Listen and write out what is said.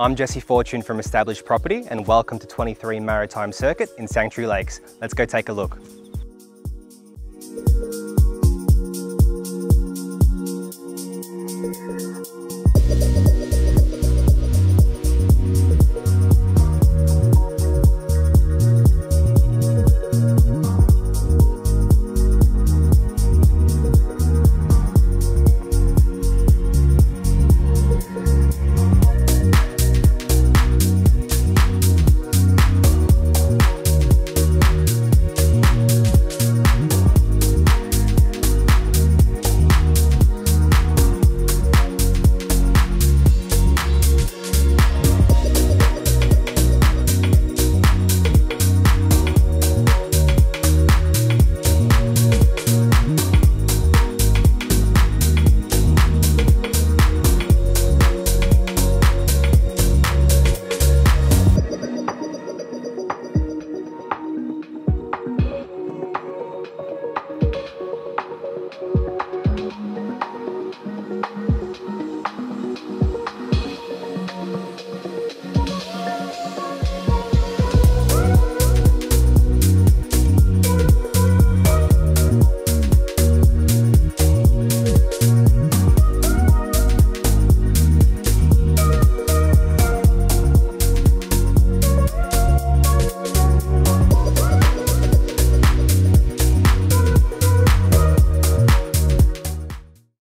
I'm Jesse Fortune from Established Property and welcome to 23 Maritime Circuit in Sanctuary Lakes. Let's go take a look.